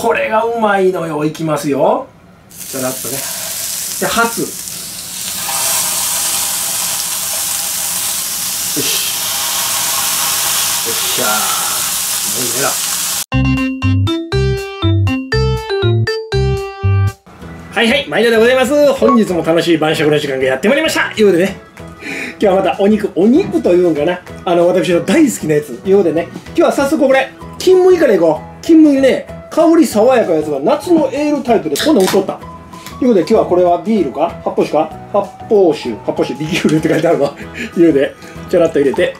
これがうまいのよ。いきますよ。ちょらっとね。で初。よし。よっしゃー。もうねえなはいはい、毎度でございます。本日も楽しい晩酌の時間がやってまいりました。いうことでね、今日はまたお肉、お肉というんかな、あの、私の大好きなやつ、いうことでね、今日は早速これ、金麦からいこう。金麦ね、香り爽やかなやつが夏のエールタイプでこんなん売った。ということで今日はこれはビールか？発泡酒か？発泡酒、発泡酒、リキュールって書いてあるわ。いうで、ちょらっと入れて。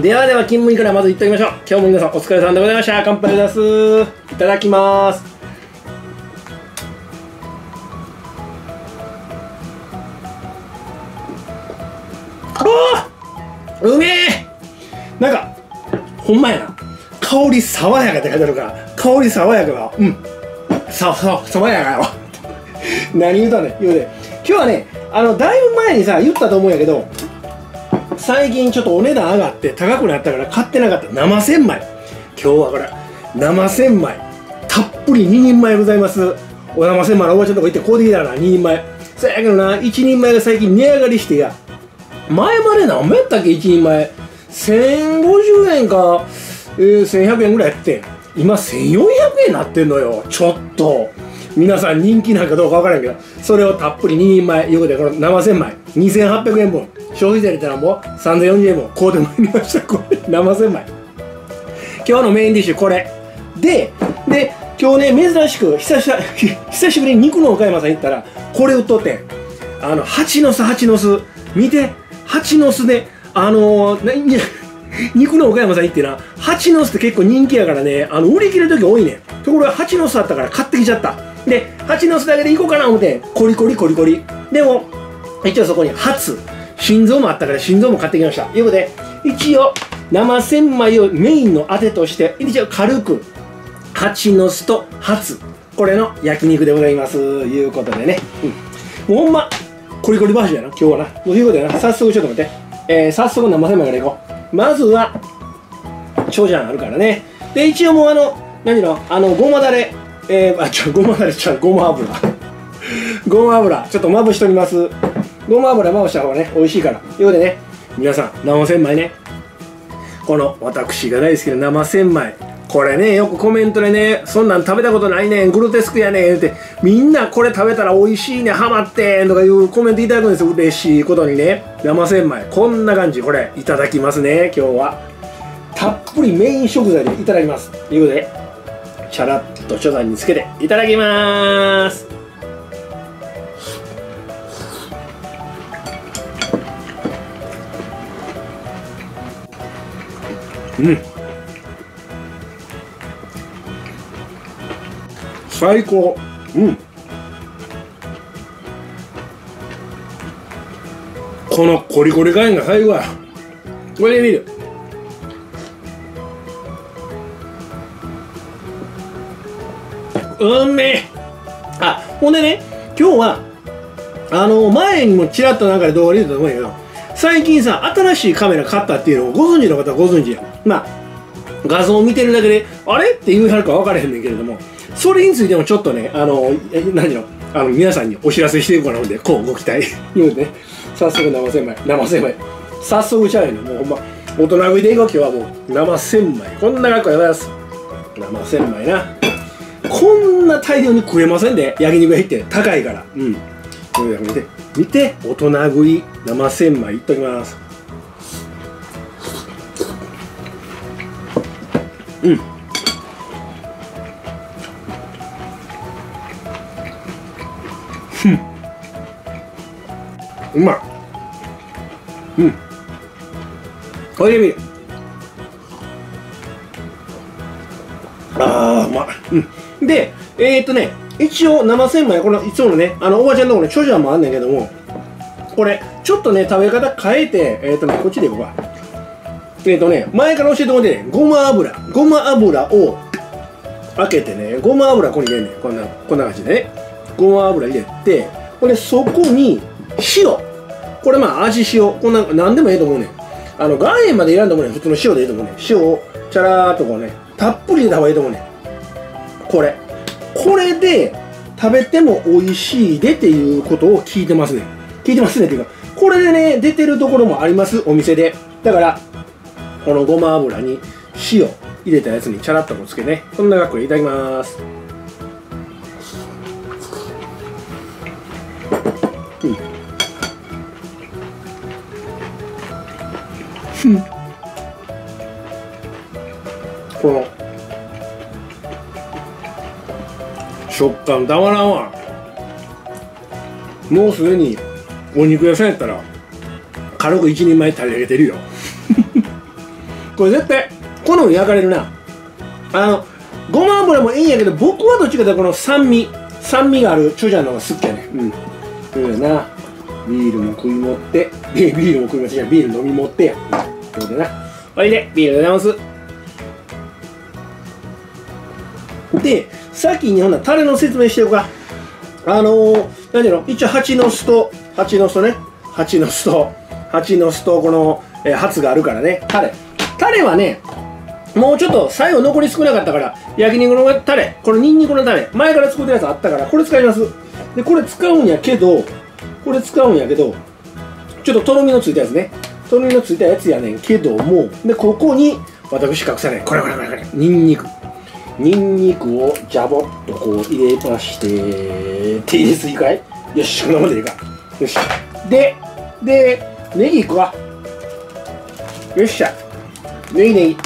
ではでは、金麦からまずいっておきましょう。今日も皆さんお疲れ様でございました。乾杯です。いただきます。あーうめえなんかほんまやな香り爽やかって書いてあるから香り爽やかだうん。ささ爽やかやわ。何言うたね言うで今日はねあのだいぶ前にさ言ったと思うんやけど最近ちょっとお値段上がって高くなったから買ってなかった。生千枚。今日はこれ生千枚。たっぷり2人前ございます。お生千枚のおばちゃんとこ行ってこうできたらな2人前。そやけどな1人前が最近値上がりしてや。前まで何もやったっけ1人前。1050円か、えー、1100円ぐらいやって今1400円なってんのよ。ちょっと。皆さん人気なんかどうか分からんけどそれをたっぷり2人前いうことでこの生千枚2800円分。消費税入れたらもう3040円分。こうでもいりました。これ生千枚。今日のメインディッシュこれ。でで今日ね珍しく久し 久しぶりに肉の岡山さん行ったらこれ売っとってあの蜂の巣蜂の巣。見て蜂の巣であのー、ない肉の岡山さん行ってな蜂の巣って結構人気やからねあの売り切れる時多いねん。ところが蜂の巣あったから買ってきちゃった。で蜂の巣だけで行こうかな思ってコリコリコリコリ。でも一応そこに初心臓もあったから心臓も買ってきました。ということで一応生千枚をメインのあてとして一応軽く蜂の巣と初これの焼肉でございます。いうことでね、うん、もうほんまコリコリバージョンやな今日はな。ということでな。早速ちょっと待って、えー、早速生千枚からいこう。まずは長者あるからね。で一応もうあの何の？あのごまだれ。えー、あちょごまだれちゃうごま油。ごま油。ちょっとまぶしとります。ごま油まぶした方がね美味しいから。ということでね皆さん生千枚ね。この私が大好きな生千枚。これねよくコメントでねそんなん食べたことないねん。グロテスクやねん。ってみんなこれ食べたら美味しいねハマってんとかいうコメントいただくんですよ。嬉しいことにね。生千枚。こんな感じ。これいただきますね。今日は。たっぷりメイン食材でいただきます。ということでチャラッと初段につけていただきます。うん。最高。うん。このコリコリ感が最後やこれで見る。うんめあほんでね今日はあの前にもちらっとなんかで動画で言ったと思うけど最近さ新しいカメラ買ったっていうのをご存知の方はご存知や。まあ画像を見てるだけであれ？って言うはるか分からへんねんけれどもそれについてもちょっとねあのえ何のあの皆さんにお知らせしていこうかなのでこうご期待。言うね。早速生千枚。生千枚。早速ちゃうよもうほんま大人食いでいこう今日はもう。生千枚。こんな格好でございます。生千枚な。こんな大量に食えませんで。焼肉屋行って高いから。うん。これ見て見て大人食い。生千枚いっときます。うん。うまい。うん。おいしい。ああうまい。うん。でえー、っとね一応生千枚このいつものねあのおばちゃんのところにチョジャンもあんねんけどもこれちょっとね食べ方変えてえー、っとねこっちでいこうか。え、っとね前から教えてもらってねごま油。ごま油を開けてねごま油ここに入れんねん。こんなこんな感じでね。ごま油入れてこれそこに塩。これまあ味塩。こんな何でもいいと思うねん。あの岩塩までいらんと思うねん。普通の塩でいいと思うねん。塩をチャラーっとこうねたっぷり入れた方がいいと思うねん。これ。これで食べても美味しいでっていうことを聞いてますね聞いてますねっていうかこれでね出てるところもありますお店で。だからこのごま油に塩入れたやつにチャラッとこつけね。こんな格好でいただきます。うん。この食感たまらんわ。もうすでにお肉屋さんやったら軽く一人前食べ上げてるよ。これ絶対好み焼かれるな。あのごま油もいいんやけど僕はどっちかというとこの酸味。酸味があるチョジャンの方が好きやねうん。そうやな。ビールも食い持ってビ ビールも食い持ってじゃビール飲み持ってやそうでなおいでビールでございます。で先にほんなタレの説明してよか。あのー、何だろ？う一応蜂の巣と蜂の巣とね。蜂の巣と蜂の巣とこの、えー、ハがあるからね。タレ。タレはねもうちょっと最後残り少なかったから焼肉のタレ。このニンニクのタレ。前から作ってるやつあったからこれ使います。でこれ使うんやけどこれ使うんやけどちょっととろみのついたやつね。とろみのついたやつやねんけどもでここに私隠さない。これこれこれこれ。ニンニク。ニンニクをジャボッとこう入れましてって入れすぎかい？よしこんなもんでいいか。よしででネギいくわ。よっしゃ。ネギネギ。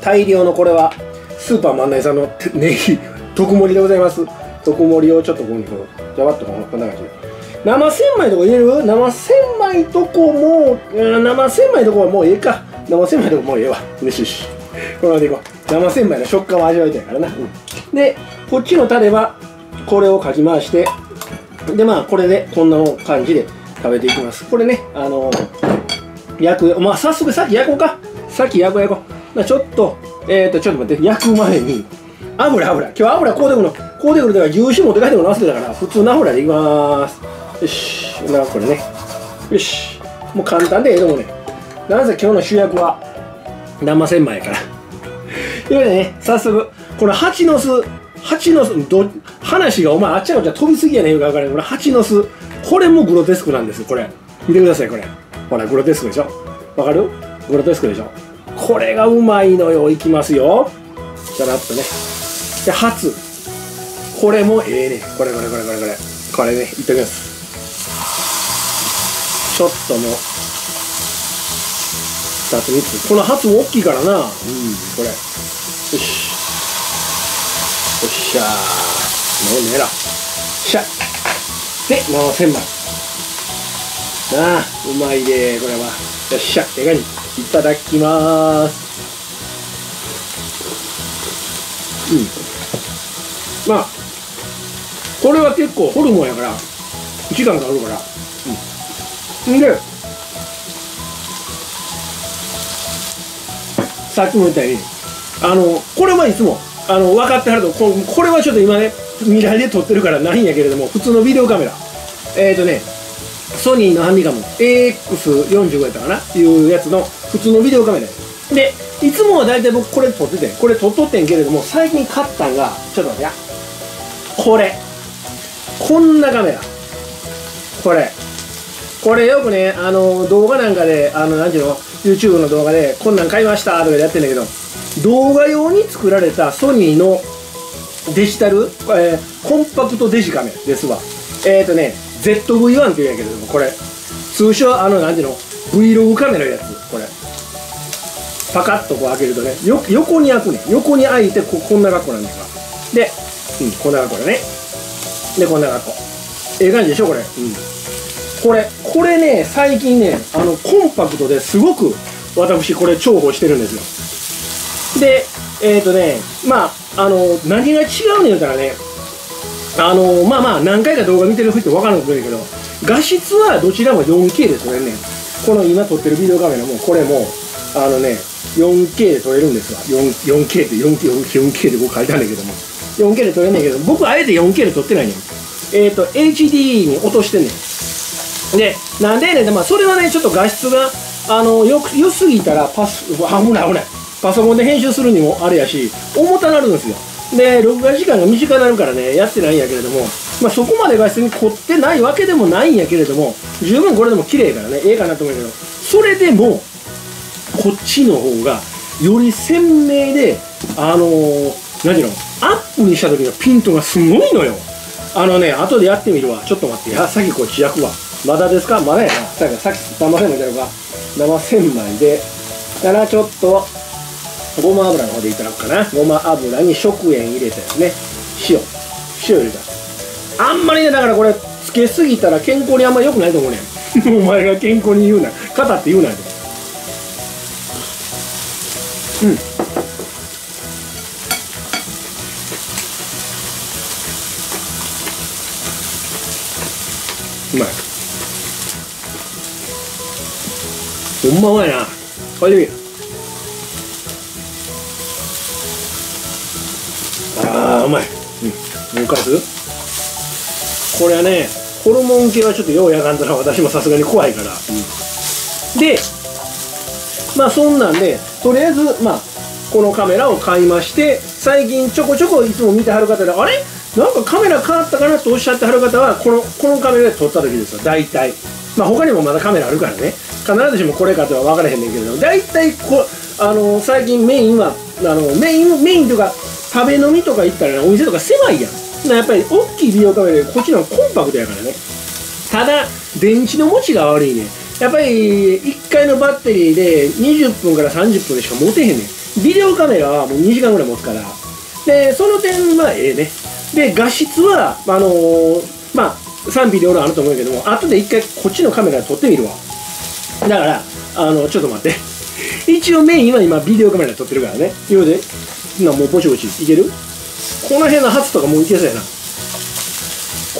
大量のこれはスーパー万内さんのネギ。特盛りでございます。特盛りをちょっとここにこうジャバッとこんな感じで。生千枚とか入れる？生千枚とこもう生千枚とこはもうええか。生千枚とこもうええわ。よしよし。これまでいこう。生千枚の食感を味わいたいからな、うん、でこっちのタレはこれをかき回してでまあこれでこんな感じで食べていきます。これねあのー、焼くまあ早速さっき焼こうか。さっき焼こう焼こう。ちょっとえっ、ー、とちょっと待って。焼く前に油油。今日油こうでくるの。こうでくるだから牛脂持って帰ってくるの忘れたから普通の油でいきます。よしなこれね。よしもう簡単でええと思うね。なぜ今日の主役は生千枚やから。というわけでね早速この蜂の巣蜂の巣ど話がお前あっちゃこっちゃ飛びすぎやねんか分からん。これ蜂の巣これもグロテスクなんです。これ。見てくださいこれ。ほらグロテスクでしょ。わかる？グロテスクでしょ。これがうまいのよ。いきますよ。じゃらっとね。で初これもええねこれこれこれこれこれ。これねいってきます。ちょっともう。2つ3つこの初も大きいからな。うんこれ。よし。よっしゃー。もうねらしゃ。でもう千枚なあうまいでこれは。よっしゃえがにいただきます。うん。まあこれは結構ホルモンやから時間かかるから。うんでさっきも言ったように。あのこれはいつもあの分かってはるとここれはちょっと今ね未来で撮ってるからないんやけれども普通のビデオカメラ。えっ、ー、とねソニーのハンディカム AX45 やったかな？いうやつの普通のビデオカメラ。でいつもは大体僕これ撮っててこれ撮っとってんけれども最近買ったんがちょっと待ってやこれ。こんなカメラ。これ。これよくねあの動画なんかであの何ていうの YouTube の動画でこんなん買いましたとかでやってんだけど動画用に作られたソニーのデジタル、えー、コンパクトデジカメですわ。えっ、ー、とね ZV-1 って言うやけれどもこれ。通称あの何ていうの Vlog カメラのやつこれ。パカッとこう開けるとねよ横に開くね。横に開いてここんな格好なんですわで、うん、こんな格好だね。でこんな格好。ええ感じでしょこれ、うん、これこれね最近ねあのコンパクトですごく私これ重宝してるんですよ。でえっ、ー、とねまああの何が違うねん言うたらねあのまあまあ何回か動画見てる人分からんことないけど画質はどちらも 4K で撮れんねこの今撮ってるビデオカメラもこれもあのね 4K で撮れるんですわ。4, 4K って 4K, 4K で僕書いたんだけども。4K で撮れんねんけど僕あえて 4K で撮ってないねん。えっ、ー、と HD に落としてんねん。でなんでねまあそれはねちょっと画質があのよく良すぎたらパス危ない危ない。パソコンで編集するにもあれやし重たなるんですよ。で録画時間が短くなるからねやってないんやけれども、まあ、そこまで画質に凝ってないわけでもないんやけれども十分これでも綺麗からねええかなと思うけどそれでもこっちの方がより鮮明であのー、何ていうのアップにした時のピントがすごいのよ。あのね後でやってみるわ。ちょっと待ってやさっきこっち焼くわ。まだですかまだやなさっきさっき生千枚やるか生千枚でたらちょっとごま油の方でいただくかな。ごま油に食塩入れたやつね。塩。塩入れた。あんまりねだからこれつけすぎたら健康にあんまり良くないと思うねん。お前が健康に言うな。肩って言うなよ。うん。うまい。ほんまうまいな。これでみああうまいうん。もうかすこれはねホルモン系はちょっとようやかんだら私もさすがに怖いから、うん、でまあそんなんでとりあえずまあこのカメラを買いまして最近ちょこちょこいつも見てはる方であれ？なんかカメラ変わったかなとおっしゃってはる方はこのこのカメラで撮った時ですよ大体。まあ他にもまだカメラあるからね必ずしもこれかとは分からへんねんけど大体こあの最近メインはあのメインメインとか食べ飲みとか行ったら、ね、お店とか狭いやん。やっぱり大きい美容カメラでこっちのコンパクトやからね。ただ電池の持ちが悪いねやっぱり1回のバッテリーで20分から30分でしか持てへんねん。ビデオカメラはもう2時間ぐらい持つから。でその点はええね。で画質はあのー、まあ賛否両論あると思うけども後で一回こっちのカメラで撮ってみるわ。だからあのちょっと待って。一応メインは今ビデオカメラで撮ってるからね。ようでなもうぼちぼちいける？この辺のハツとかもういけそうやな。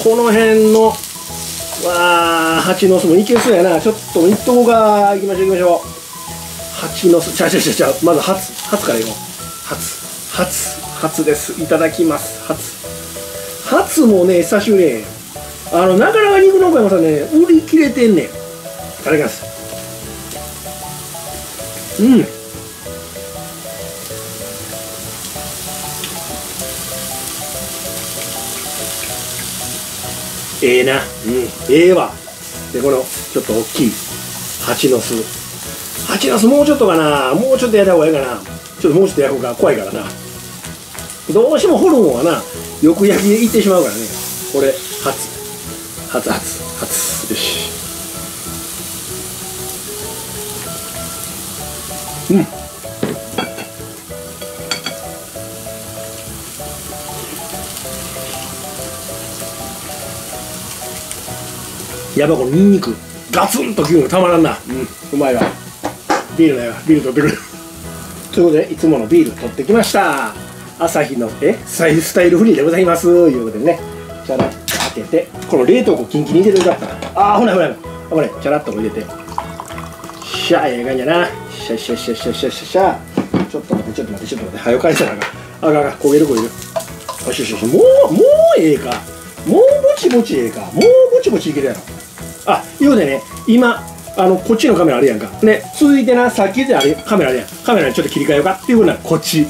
この辺のわあ蜂の巣もいけそうやな。ちょっと一頭が行きましょう行きましょう。蜂の巣。ちゃうちゃうちゃうまずハツ。ハツからいこう。ハツ。ハツ。ハツです。いただきます。ハツ。ハツもね久しぶりあのなかなか肉農家もさね売り切れてんねん。いただきます。うん。ええな。うん。ええわ。でこのちょっと大きい。蜂の巣。蜂の巣もうちょっとかな。もうちょっとやった方がいいかな。ちょっともうちょっと焼こうか。怖いからな。どうしてもホルモンはなよく焼きでいってしまうからね。これ初。初初初。よし。うん。やばこのニンニク。ガツンときうのたまらんな。うん。うまいわビールだよ。ビール取ってくる。ということでいつものビール取ってきました。朝日のえ？スタイルフリーでございます。いうことでね。チャラッと開けてこの冷凍庫キンキンに入れてるかああほらほらほら。チャラッと入れて。しゃあええ感じやな。しゃしゃしゃしゃしゃしゃちょっと待ってちょっと待ってちょっと待って。早く返せなあかんあかんあかん焦げる焦げる。よしよしよしもうもうええか。もうぼちぼちええか。もうぼちぼちいけるやろ。あいうでね今あのこっちのカメラあるやんか。ね続いてなさっきであれカメラあるやん。カメラにちょっと切り替えようかっていうふうなこっち。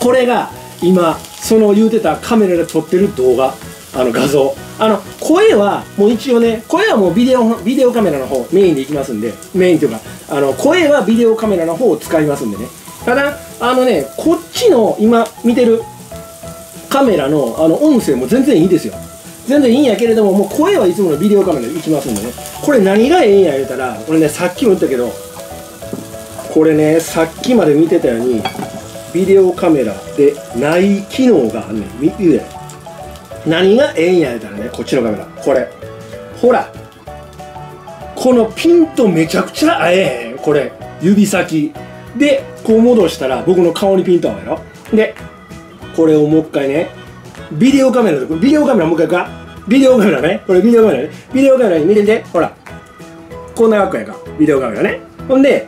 これが今その言うてたカメラで撮ってる動画。あの画像。あの声はもう一応ね声はもうビデオビデオカメラの方メインでいきますんでメインというかあの声はビデオカメラの方を使いますんでね。ただあのねこっちの今見てるカメラのあの音声も全然いいですよ。全然いいんやけれどももう声はいつものビデオカメラでいきますんでね。これ何がええんや言うたらこれねさっきも言ったけどこれねさっきまで見てたようにビデオカメラでない機能があんねん。見て何がええんや言うたらねこっちのカメラ。これ。ほら。このピントめちゃくちゃ合えへん。これ。指先。でこう戻したら僕の顔にピント合うやろ。でこれをもう一回ねビデオカメラでビデオカメラもう一回か。ビデオカメラね。これビデオカメラね。ビデオカメラに見ててほら。こんな格好やか。ビデオカメラね。ほんで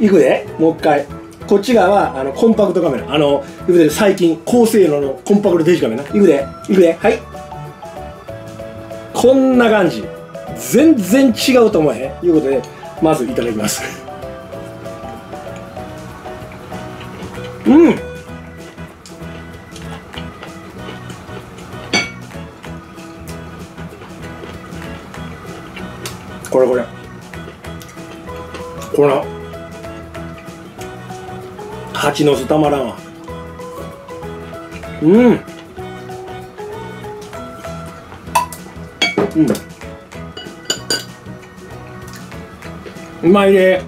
いくで。もう一回。こっち側はあのコンパクトカメラ。あのいくで最近高性能のコンパクトデジカメな。いくでいくで。はい。こんな感じ。全然違うと思えへん。いうことでまずいただきます。うん。これこれ。これ蜂の巣たまらんわ。うん。うん。うまいで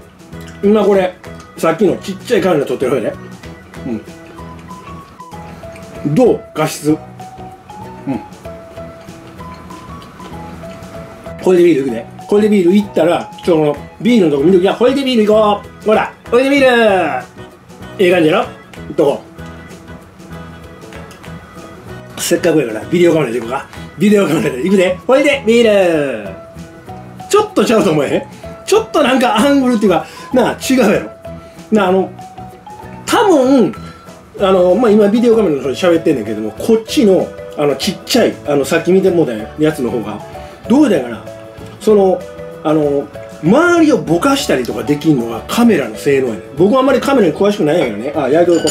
今これさっきのちっちゃいカメラ撮ってる方やでうん。どう？画質。うん。これでビール行くで。これでビール行ったらちょこのビールのとこ見とき。やこれでビール行こう。ほらこれでビール。ええ感じやろどこせっかくやからビデオカメラで行こうか。ビデオカメラで。行くで。これでビールちょっとちゃうと思えへん？ちょっとなんかアングルっていうかなあ違うやろ。なああの多分あのまあ今ビデオカメラの方で喋ってんねんけどもこっちのあのちっちゃいあのさっき見てもうたやつの方がどうだかな。そのあの周りをぼかしたりとかできるのがカメラの性能やね僕はあんまりカメラに詳しくないんやけどね。あ焼いとこ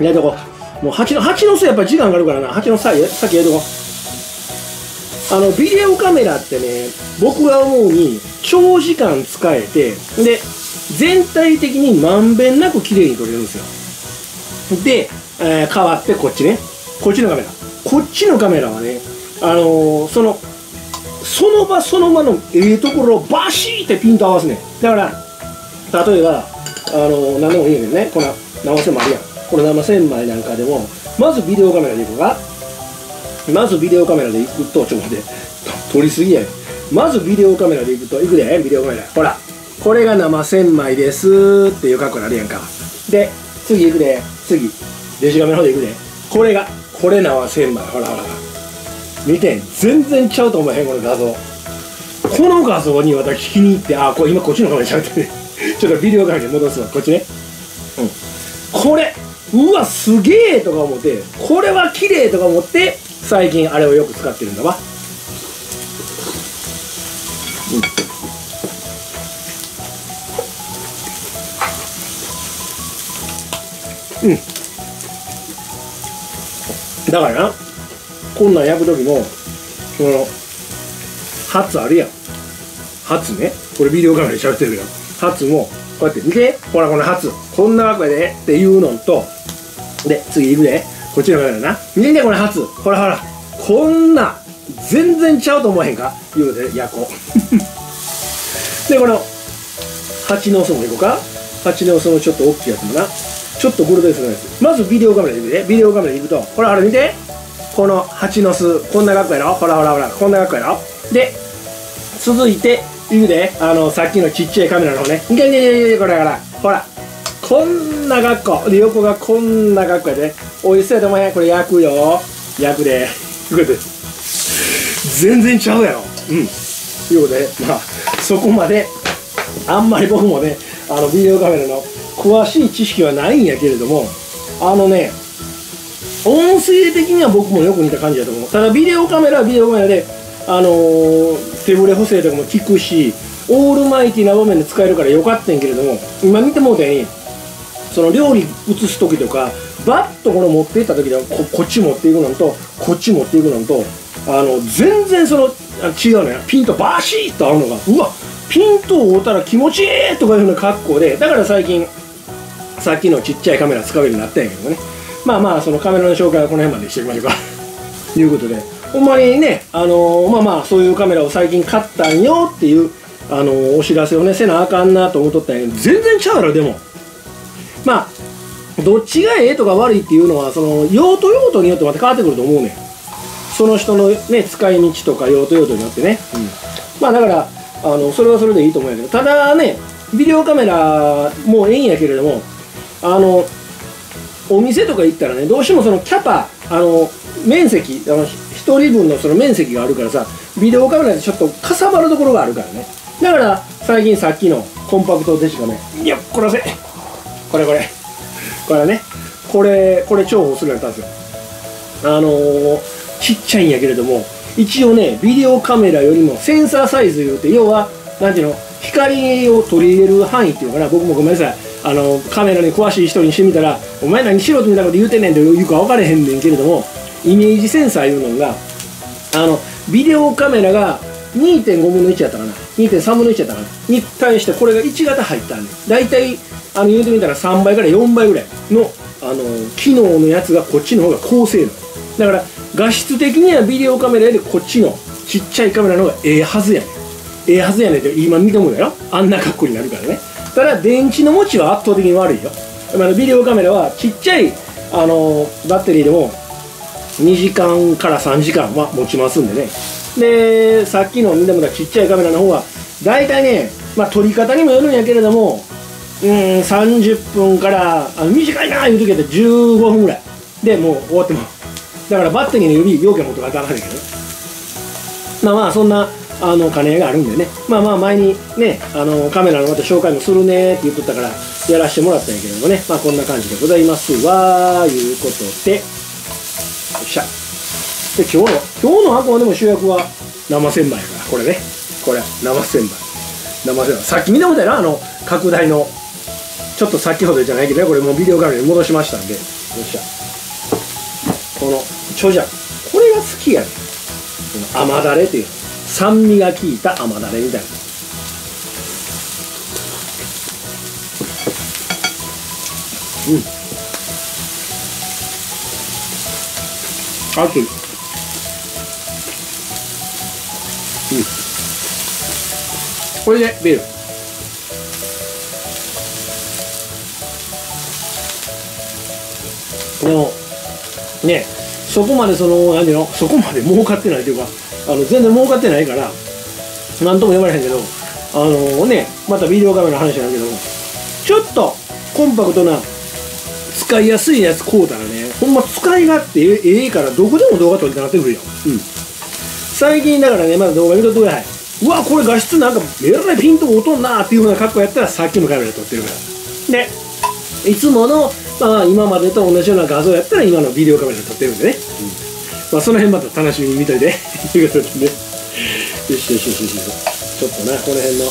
う。焼いとこう。もう蜂の蜂の巣やっぱ時間があるからな。蜂のささっき焼いとこう。あのビデオカメラってね僕が思うに長時間使えてで全体的にまんべんなく綺麗に撮れるんですよ。で、えー、変わってこっちね。こっちのカメラ。こっちのカメラはねあのー、そのその場その場のええところをバシーってピント合わすねだから例えばあの何でもいいんけどね。この生千枚あるやん。この生千枚なんかでもまずビデオカメラでいくか。まずビデオカメラでいくとちょっと待って。撮りすぎやまずビデオカメラでいくといくで。ビデオカメラ。ほら。これが生千枚ですっていう格好になるやんか。で次いくで。次。デジカメの方でいくで。これがこれ生千枚ほらほら。見て全然ちゃうと思えへんこの画像。この画像に私気に入ってあこれ今こっちのカメラ喋ってる。ちょっとビデオカメラに戻すわ。こっちね。うん。これうわすげえとか思ってこれは綺麗とか思って最近あれをよく使ってるんだわ。うん、うん、だからなこんなん焼く時もこのハツあるやん。ハツね。これビデオカメラで喋ってるけど。ハツもこうやって見てほらこのハツ。こんな額やでっていうのとで次いくで。こっちのカメラな。見てねこのハツ。ほらほら。こんな全然ちゃうと思わへんか？言うて焼こう。でこの蜂の巣もいこうか？蜂の巣のちょっと大きいやつもな。ちょっとグルテスクなやつ。まずビデオカメラでいくでビデオカメラでいくとほらほら見て。この蜂の巣こんな格好やろ？ほらほらほらこんな格好やろ？で続いていくであのさっきのちっちゃいカメラの方ね。いけいけいけこれからほらこんな格好で横がこんな格好やで。おいしそうやと思うやこれ焼くよ。焼くで。いうことで全然ちゃうやろ。うん。いうことでまあそこまであんまり僕もねあのビデオカメラの詳しい知識はないんやけれどもあのね音声的には僕もよく似た感じだと思う。ただビデオカメラはビデオカメラであのー、手ブレ補正とかも効くしオールマイティな場面で使えるからよかったんけれども今見てもうたようにその料理移す時とかバッとこの持っていった時でここっち持っていくのとこっち持っていくのとあの全然その違うのよピントバシッと合うのが。うわピントを追ったら気持ちいいとかいうふうな格好でだから最近さっきのちっちゃいカメラ使うようになったんやけどね。まあまあそのカメラの紹介はこの辺までしておきましょうか。と いうことで。ほんまにねあのー、まあまあそういうカメラを最近買ったんよっていうあのー、お知らせをねせなあかんなと思っとったんやけど全然ちゃうやろでも。まあどっちがええとか悪いっていうのはその用途用途によってまた変わってくると思うねん。その人のね使い道とか用途用途によってね、うん、まあだからあのそれはそれでいいと思うんやけど。ただねビデオカメラもええんやけれどもあのお店とか行ったらねどうしてもそのキャパあの面積あの1人分のその面積があるからさビデオカメラでちょっとかさばるところがあるからね。だから最近さっきのコンパクトデジカメいやこれせこれこれ。これねこれこれ重宝するやつなんですよ。あのー、ちっちゃいんやけれども一応ねビデオカメラよりもセンサーサイズいうて要は何ていうの光を取り入れる範囲っていうのかな。僕もごめんなさい。あのカメラに詳しい人にしてみたら「お前何素人みたいなこと言うてんねん」って言うか分かれへんねんけれどもイメージセンサーいうのがあのビデオカメラが2.5分の1やったかな。2.3分の1やったかな。に対してこれが1型入ったんで大体あの言うてみたら3倍から4倍ぐらいのあの機能のやつがこっちの方が高性能。だから画質的にはビデオカメラよりこっちのちっちゃいカメラの方がええはずやねん。ええはずやねんって今見てもだよあんな格好になるからね。ただ電池の持ちは圧倒的に悪いよ。あのビデオカメラはちっちゃいあのバッテリーでも2時間から3時間は持ちますんでね。でさっきの見てもらちっちゃいカメラの方は大体ね、まあ、撮り方にもよるんやけれどもうん30分からあ短いなーいう時やったら15分ぐらい。でもう終わってますだからバッテリーの指要件持ってかかんないけどまあまあそんなあの金があるんでね。まあまあ前にねあのカメラのまた紹介もするねって言っとったからやらしてもらったんやけどもね。まあこんな感じでございますわいうことで。よっしゃ。で今日の今日のあくまでも主役は生千枚やからこれね。これ生千枚。生千枚。さっき見たことやなあの拡大の。ちょっと先ほどじゃないけどねこれもうビデオカメラに戻しましたんで。よっしゃ。このチョジャこれが好きやねこの甘だれっていうの。酸味が効いた甘だれみたいな。うん。熱い。うん。これでビール。でもね。そこまでその何ていうの？そこまで儲かってないというかあの全然儲かってないから何とも言われへんけどあのねまたビデオカメラの話なんだけどちょっとコンパクトな使いやすいやつ買うたらねほんま使い勝手ええええからどこでも動画撮りたなってくるよ。うん。最近だからねまだ動画見とってください。うわこれ画質なんかえらいピンとこ音んなっていうふうな格好やったらさっきのカメラで撮ってるから。でいつもの、まあ、今までと同じような画像やったら今のビデオカメラで撮ってるんでね、うん。まあ、その辺また楽しみに見といて。ということでね。よしよしよしよしちょっとなこの辺の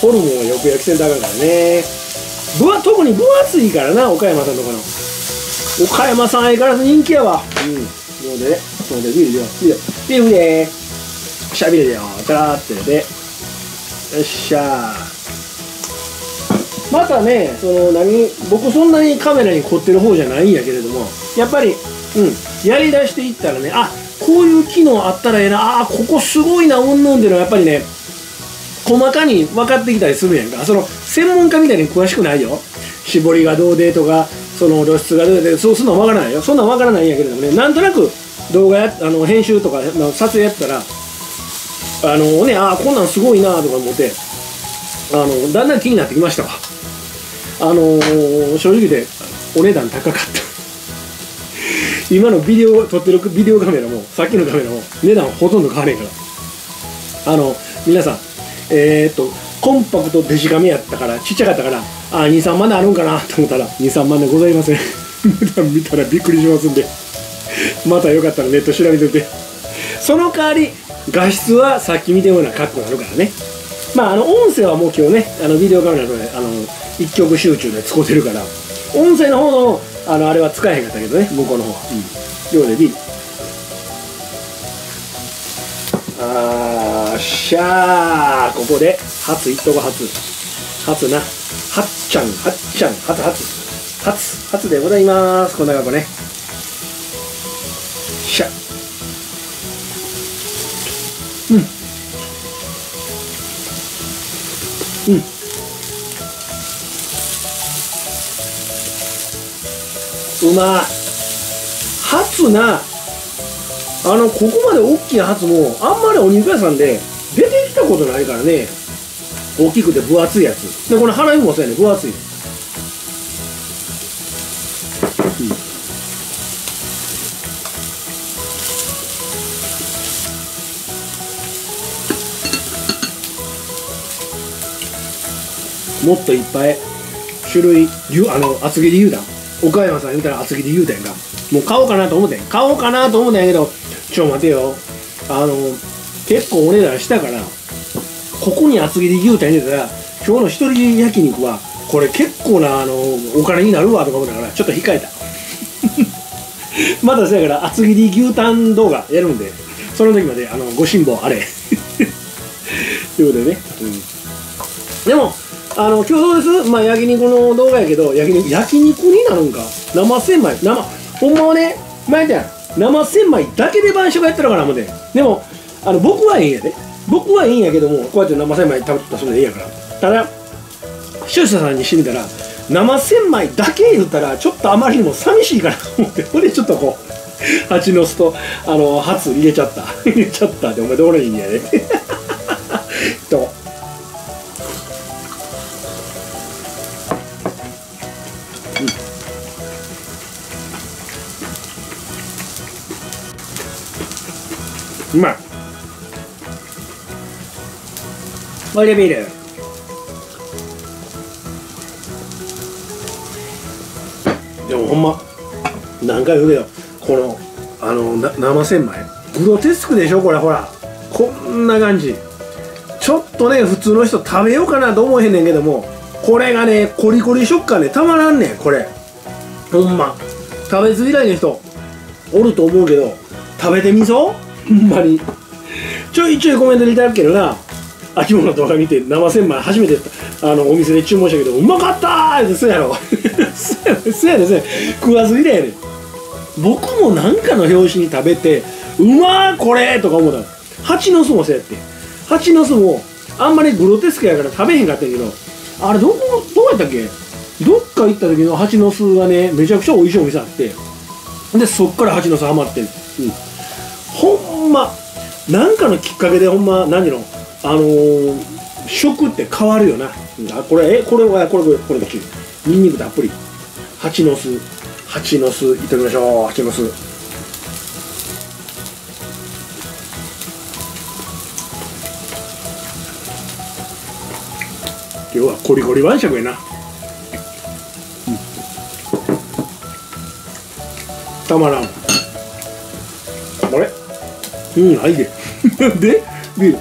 ホルモンをよく焼きせんとあかんからね。分厚特に分厚いからな岡山さんとかの。岡山さん相変わらず人気やわ。うん。のでねのでビールよビール。ビールでしゃびれだよ。たらーって。でよっしゃまたねその何僕そんなにカメラに凝ってる方じゃないんやけれどもやっぱりうんやりだしていったらねあこういう機能あったらええなあここすごいなうんぬんっていうのはやっぱりね細かに分かってきたりするやんか。その専門家みたいに詳しくないよ。絞りがどうでとかその露出がどうでそうするのは分からないよ。そんなん分からないんやけれどもねなんとなく動画やあの編集とか撮影やったらあのねあこんなんすごいなとか思ってあのだんだん気になってきましたわ。あのー正直でお値段高かった。今のビデオ撮ってるビデオカメラもさっきのカメラも値段ほとんど変わらへんから。あの皆さんえー、っとコンパクトデジカメやったからちっちゃかったからあ23万であるんかなと思ったら23万でございません。値段見たらびっくりしますんで。またよかったらネット調べてて。その代わり画質はさっき見たような格好になるからね。まああの音声はもう今日ねあのビデオカメラの,、あの一曲集中で使ってるから音声の方のあのあれは使えへんかったけどね向こうの方は。うん。量でビール。あーしゃーここで初いっとこ初。初な。はっちゃんはっちゃん初初。初初でございます。こんな格好ね。しゃ。うん。うんうまい。初なあのここまで大きなハツもあんまりお肉屋さんで出てきたことないからね。大きくて分厚いやつ。でこの花火もそうやね分厚い、もっといっぱい。種類あの厚切り牛タン岡山さん言うたら厚切り牛タンがもう買おうかなと思って買おうかなと思ったんやけどちょ待てよ。あの結構お値段したからここに厚切り牛タン入れたら今日の一人焼肉はこれ結構なあのお金になるわとか思ったからちょっと控えた。まだそやから厚切り牛タン動画やるんでその時まであのご辛抱あれ。ということでね、うん、でもあの今日どうです。まあ焼肉の動画やけど焼肉焼肉になるんか。生千枚。生ほんまはね前言ったや生千枚だけで晩食やったのかな思ってでもあの僕はいいんやで。僕はいいんやけどもこうやって生千枚食べてたらそれでいいやから。ただ視聴者さんにしてみたら生千枚だけ言ったらちょっとあまりにも寂しいかなと思ってほんでちょっとこう蜂の巣とあのハツ入れちゃった。入れちゃったってお前どこの意味やねうまい。オイルビール。でもほんま何回言うけどこのあのな生千枚。グロテスクでしょこれほら。こんな感じ。ちょっとね普通の人食べようかなと思えへんねんけどもこれがねコリコリ食感ねたまらんねんこれ。ほんま。食べず嫌いの人。おると思うけど食べてみそ？うほんまに。ちょいちょいコメントでいただくけどな。秋物の動画見て生千枚初めてあのお店で注文したけどうまかったーってそうやろ。そうやねそうやねそうやね食わず嫌いやね僕もなんかの表紙に食べてうまーこれとか思った蜂の巣もそうやって。蜂の巣もあんまりグロテスクやから食べへんかったけどあれどこどうやったっけ？どっか行った時の蜂の巣がねめちゃくちゃ美味しいお店あって。でそっから蜂の巣ハマって。ん、うん、ほんまなんかのきっかけでほんま何の？あのー、食って変わるよな、うん、あこれえこれはこれこれこれこっちニンニクたっぷり。蜂の巣蜂の巣。いってみましょう。蜂の巣。今日はコリコリ晩酌やな、うん、たまらん。あれ？うんあい で。で？ビール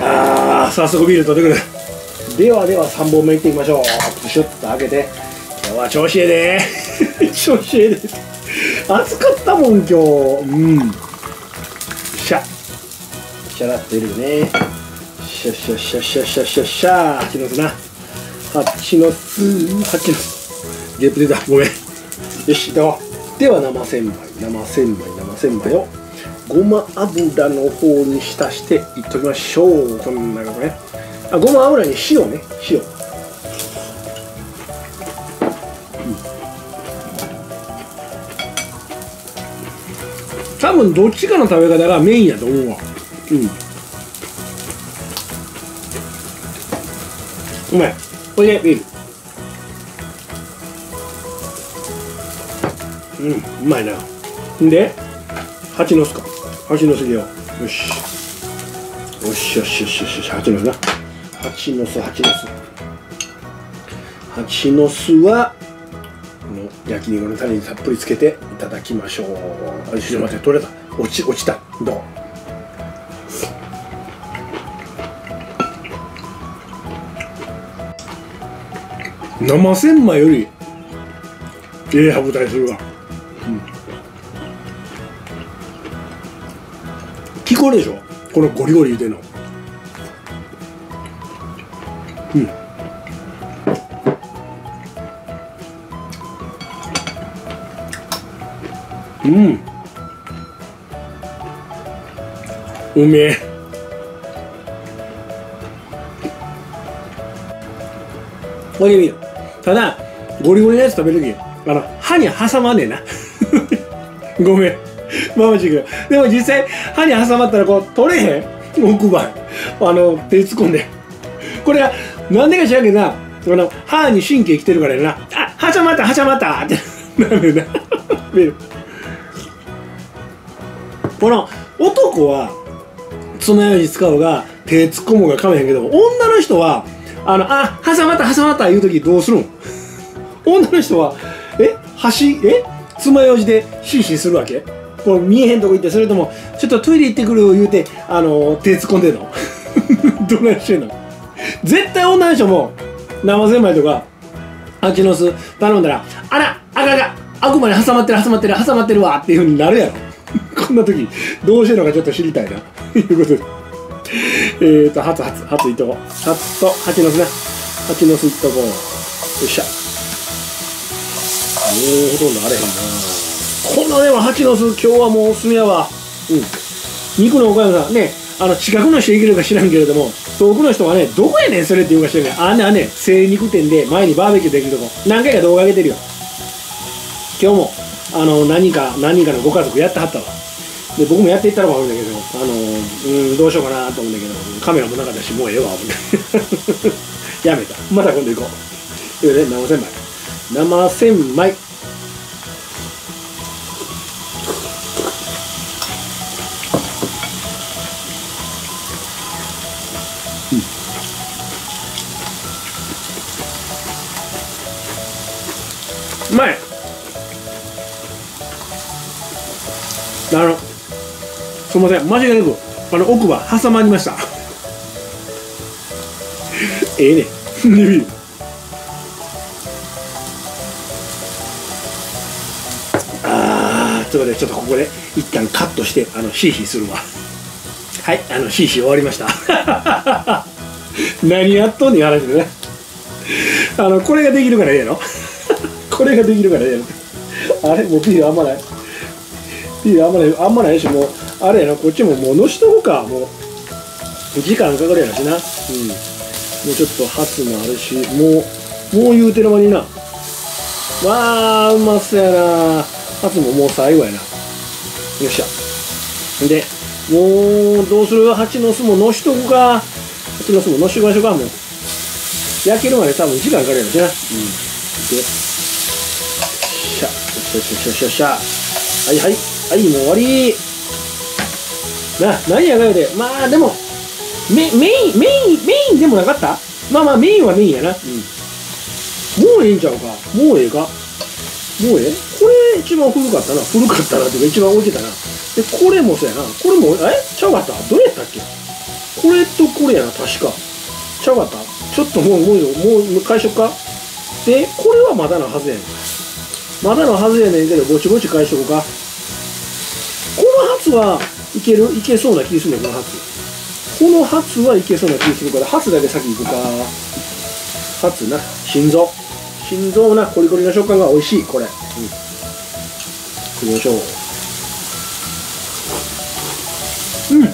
ああ早速ビール取ってくる。ではでは3本目いってみましょう。プシュッと開けて。今日は調子ええで。調子ええで。暑かったもん今日。うん。しゃらってるね。しゃしゃしゃしゃしゃしゃ。しゃ蜂の巣な。蜂の巣蜂の巣ゲップ出た。ごめん。よしではでは生千枚。生千枚。生千枚を。ごま油の方に浸していっときましょう。こんな感じね。あごま油に塩ね。塩、多分どっちかの食べ方がメインやと思うわ。うん。うまいこれでビールうんうまいな。んで蜂の巣か。蜂の巣でよ。よし。よしよしよしよし。蜂の巣な。蜂の巣蜂の巣。蜂の巣はこの焼肉のタレにたっぷりつけていただきましょう。あちょっと待って取れた。落ち落ちた。どう生千枚よりええ歯応えするわ、うん、聞こえるでしょ？このゴリゴリ言うてんの。うん。うん。うめえ。これ見るただゴリゴリのやつ食べるときあの歯に挟まんねえな。ごめん。まあましいけどでも実際歯に挟まったらこう取れへん？奥歯。あの手突っ込んで。これはなんでか知らんけどな。あの歯に神経きてるからやな。あ挟まった挟まった！ってなるな。見る。この男は爪楊枝使うが手突っ込むがかめへんけど女の人はあのあ挟まった挟まった言う時どうするん？女の人はえ？端？え？爪楊枝でシーシーするわけ？こう見えへんとこ行ってそれともちょっとトイレ行ってくる言うてあの手突っ込んでんの？どないしてんの？絶対女の人も生千枚とか蜂の巣頼んだらあらあかあかあくまで挟まってる挟まってる挟まってるわっていうふうになるやろ。こんな時どうしてるのかちょっと知りたいな。ということで。えーと初初初いっとこう初と蜂の巣な蜂の巣いっとこうよっしゃもうほとんどあれへんな。このでも蜂の巣今日はもうおすすめやわ。うん。肉のおかゆさんねあの近くの人いけるか知らんけれども遠くの人はねどこやねんそれって言うか知らんけどあねあんね精肉店で前にバーベキューできるとこ何回か動画上げてるよ。今日もあの何か何かのご家族やってはったわ。で僕もやっていったら分かるんだけどあのうんどうしようかなと思うんだけどカメラもなかったしもうええわ思ってやめた。また今度行こう。ということで生千枚。生千枚。うまいあのすみません。間違いなくあの奥歯挟まりました。ええね。レビ。ューあーということでちょっとここで一旦カットしてあのヒーヒーするわ。はいあのヒーヒー終わりました。何やっとんねん話でね。あのこれができるからええやろ。これができるからええやろ。あれもうビーあんまない。ビーあんまないあんまないしもう。あれやなこっちももうのしとこうか。もう時間かかるやろしな。うん。もうちょっとハツもあるしもうもう言うてる間にな。わあうまそうやな。ハツももう最後やな。よっしゃ。でもうどうする？蜂の巣ものしとくか。蜂の巣ものしときましょうかもう。焼けるまで多分時間かかるやろしな。うん。でよっしゃ。よっしゃよっしゃよっしゃよっしゃ。はいはい。はいもう終わりな何やかんやで。まあでもメメインメインメインでもなかった？まあまあメインはメインやな、うん、もうええんちゃうか？もうええか？もうええ？これ一番古かったな。古かったなっていうか一番置いてたな。でこれもそうやな。これもえ？ちゃうかった？どれやったっけ？これとこれやな確か。ちゃうかった？ちょっともうもうもう返しとくか。でこれはまだのはずやねん。まだのはずやねんけどぼちぼち返しとこうか。このハツはいける？いけそうな気するねこのハツ。このハツはいけそうな気するからハツだけ先行くか。ハツな。心臓。心臓な。コリコリの食感が美味しいこれ。うん。いきましょう。うん。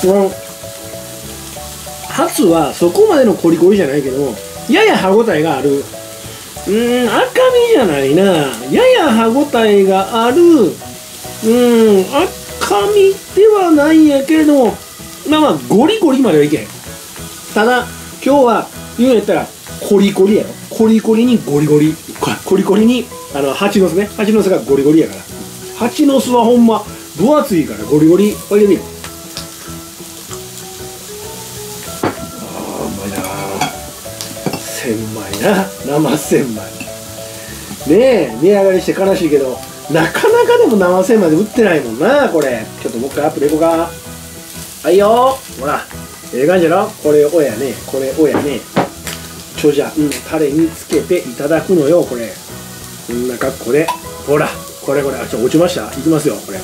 このハツはそこまでのコリコリじゃないけどやや歯ごたえがあるうん赤身じゃないな。やや歯ごたえがある。うん赤身ではないんやけどまあまあゴリゴリまではいけへん。ただ今日は言うんやったらコリコリやろ。コリコリにゴリゴリ。コリコリにあの蜂の巣ね。蜂の巣がゴリゴリやから。蜂の巣はほんま分厚いからゴリゴリ。おいでみよ千枚な生千枚。ねえ値上がりして悲しいけどなかなかでも生千枚で売ってないもんなこれ。ちょっともう一回アップでいこうか。はいよ。ほらええ感じやろ。これをやね。これをやね。ちょじゃうんタレにつけていただくのよこれ。こんな格好で。ほらこれこれ。あちょ落ちました。いきますよこれ。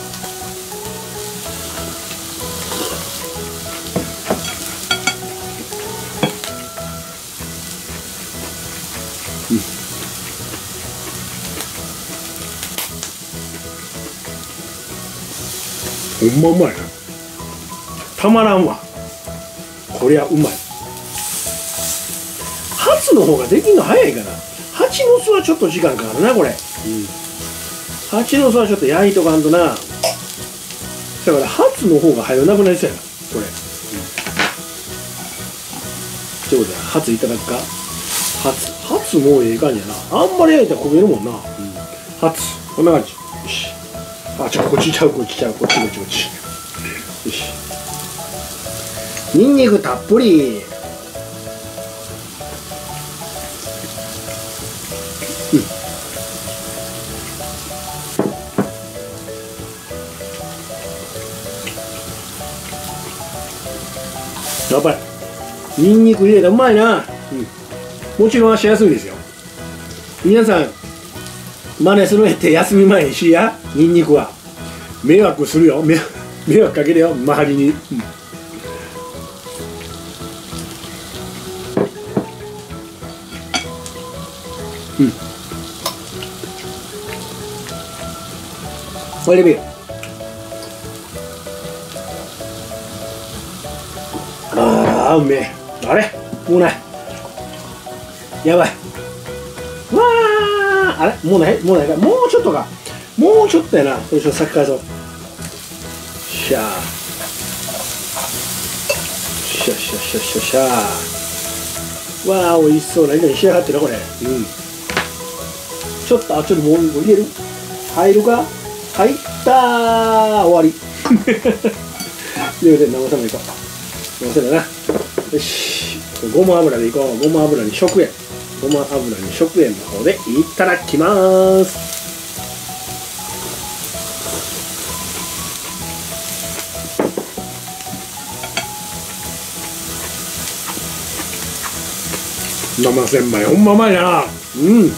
ほんまうまいな。たまらんわ。こりゃうまい。ハツの方ができんの早いかな。蜂の巣はちょっと時間かかるなこれ、蜂の巣はちょっと焼いとかんとな。だからハツの方が早なくなりそうやなこれ、ということでハツいただくか。ハツ。ハツもうええ感じやな。あんまり焼いたら焦げるもんな、ハツ。こんな感じあちょこっちちゃうこっちちゃうこっちこっちこっち。よし。ニンニクたっぷり。やっぱりニンニク入れたらうまいな、うん、もちろん足安いですよ。皆さん真似するって休み前にしやニンニクは。迷惑するよ。迷迷惑かけるよ。周りに、うん。うん。これで見ああうめえ。あれ？もうない。やばい。ああれ？もうない？もうないか？もうちょっとか？もうちょっとやなよいしょ先返そうしゃあしゃしゃしゃしゃしゃわあ美味しそうな。色に仕上がってるなこれ。うん。ちょっとあちょっともう入れる？入るか？入ったー終わり。ということで生卵いこう。生卵だな。よし。ごま油でいこう。ごま油に食塩ごま油に食塩の方でいただきます。生千枚ほんまうまいな。うん。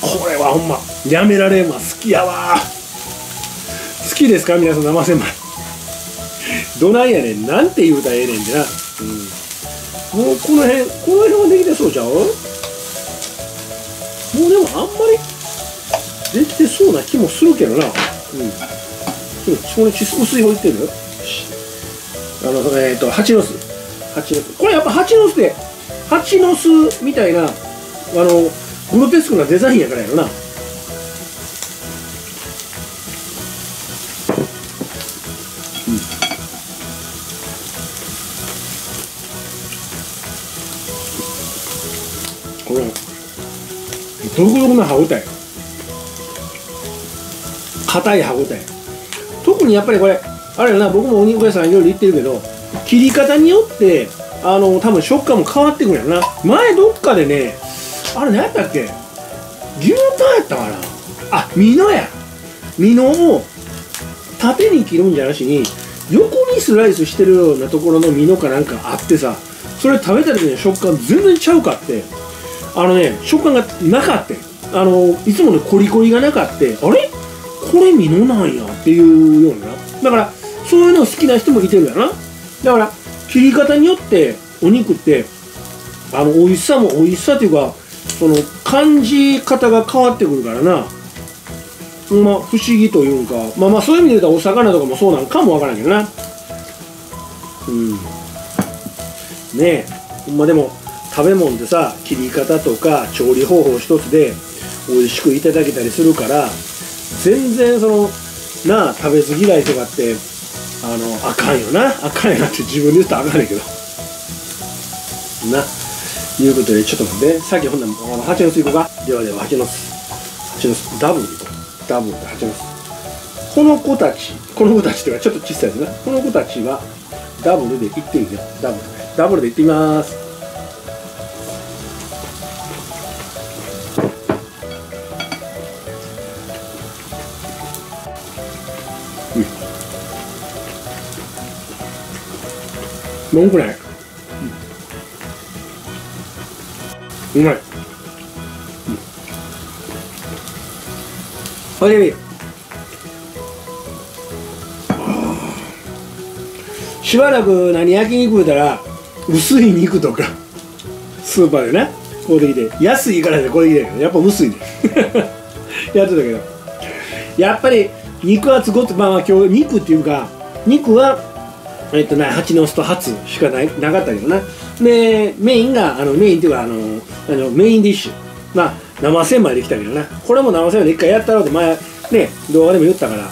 これはほんまやめられんわ。好きやわ。好きですか？皆さん生千枚どないやねんなんて言うたらええねんってな、うん、もうこの辺この辺はできてそうちゃう？もうでもあんまりできてそうな気もするけどな。うん。これ薄い方いってる？よあのえっ、ー、と蜂の巣。蜂の巣。これやっぱ蜂の巣で蜂の巣みたいなあのグロテスクなデザインやからやろな独特な歯応え。硬い歯応え。特にやっぱりこれあれやな僕もお肉屋さんいろいろ言ってるけど切り方によってあの多分食感も変わってくるやろな。前どっかでねあれ何やったっけ？牛タンやったかな？あミノや。ミノを縦に切るんじゃなしに横にスライスしてるようなところのミノかなんかあってさそれ食べた時の食感全然ちゃうかって。あのね食感がなかってあのいつものコリコリがなかってあれ？これミノなんやっていうような。だからそういうの好きな人もいてるやな。だから切り方によってお肉ってあの美味しさも美味しさというかその感じ方が変わってくるからな。まあ不思議というかまあまあそういう意味で言うとお魚とかもそうなんかもわからんけどな。うん。ねえ。ほんまでも食べ物ってさ切り方とか調理方法一つで美味しくいただけたりするから全然そのなあ食べず嫌いとかってあのあかんよな。あかんよなって自分で言ったらあかんねんけど。な。いうことでちょっと待って。さっきほんなら蜂の巣いこうか。ではでは蜂の巣。蜂の巣。ダブルいこう。ダブルで蜂の巣。この子たちこの子たちっていうかちょっと小さいやつな。この子たちはダブルでいっていいねダブル。でダブルでいってみます。文句ない、うん、うまい、うん、おいしばらく何焼肉食うたら薄い肉とかスーパーでねこうできて安いからでこうできてやっぱ薄いねやってたけどやっぱり肉厚ごとまあまあ今日肉っていうか肉はえっとね、蜂の巣とハツしかないなかったけどな。でメインがあのメインっていうかあのあのメインディッシュ。まあ生千枚できたけどな。これも生千枚で一回やったろうって前ね動画でも言ったから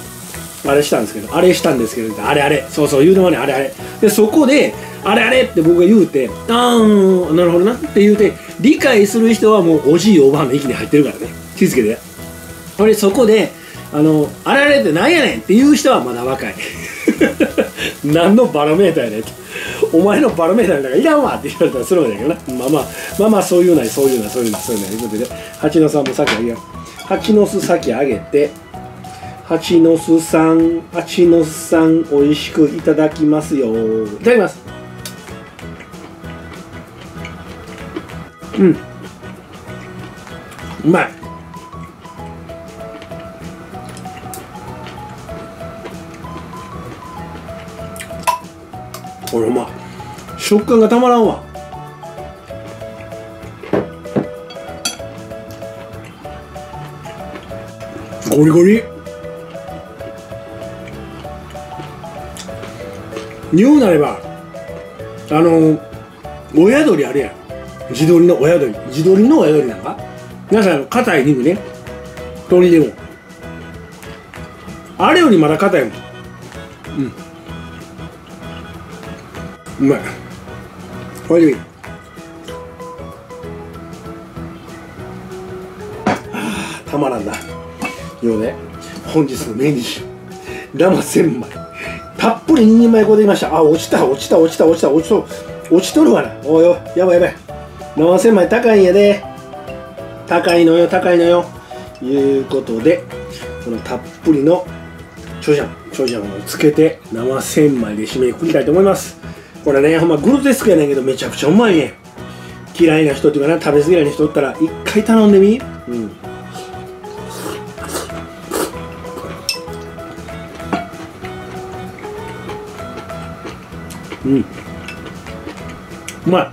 あれしたんですけどあれしたんですけどあれあれ。そうそう言うのもねあれあれ。でそこであれあれって僕が言うてあーなるほどな。って言うて理解する人はもうおじいおばあの域に入ってるからね。気付けて。これそこであのあれあれってなんやねんっていう人はまだ若い。何のバロメーターやねんって。お前のバロメーターなんかいらんわって言われたらするんだけどな。まあまあまあまあそういうないそういうないそういうないそういうない。ということで蜂の巣も先あげよう。蜂の巣先あげて蜂の巣さん蜂の巣さん美味しくいただきますよ。いただきます。うん。うまい。これうまい食感がたまらんわ。ゴリゴリ。言うなればあの親鳥あるやん。地鶏の親鳥。地鶏の親鳥なんか？皆さん硬い肉ね。鶏でも。あれよりまだ硬いもん。うん。うまいこれでいあたまらんな。ようね。本日のメニュー。ラマ千枚。たっぷり2人前こうできました。あ落ちた。落ちた。落ちた。落ちた。落ちと落ちとるわな。おいおい。やばいやばい。ラマ千枚高いんやで。高いのよ。高いのよ。いうことでこのたっぷりのチョジャン。チョジャンをつけて生千枚で締めくくりたいと思います。これねほんまグロテスクやねんけどめちゃくちゃうまいね嫌いな人っていうかな食べ過ぎない人おったら一回頼んでみ。うん。うん。うまい。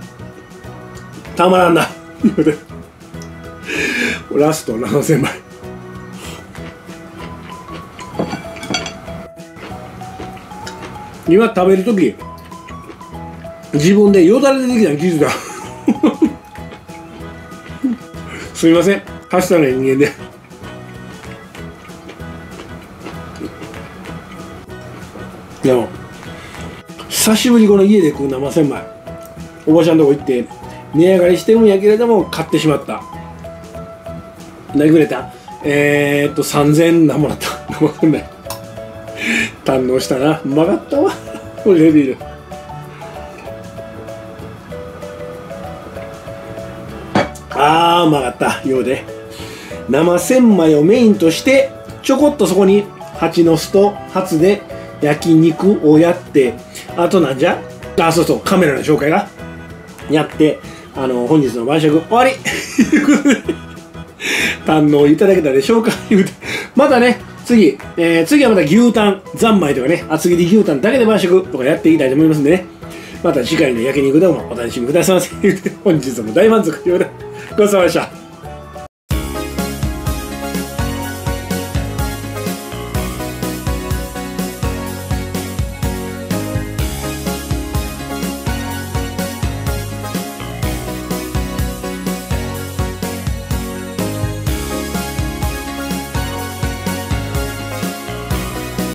たまらんな。ラスト7000枚。今食べるとき自分でよだれ出てきたの気づいたすみません。はしたない人間で。でも久しぶりこの家で食う生千枚。おばちゃんのとこ行って値上がりしてるんやけれども買ってしまった。何くれた？えー、っと3000何もらった。生千枚堪能したな。うまかったわ。これレビール。うまかったようで生千枚をメインとしてちょこっとそこに蜂の巣と初で焼肉をやってあとなんじゃあそうそうカメラの紹介がやってあの本日の晩酌終わり 堪能いただけたでしょうかまたね次、えー、次はまた牛タン三昧とかね厚切り牛タンだけで晩酌とかやっていきたいと思いますんでねまた次回の焼肉でもお楽しみくださいませ。本日も大満足。ごちそうさまでした。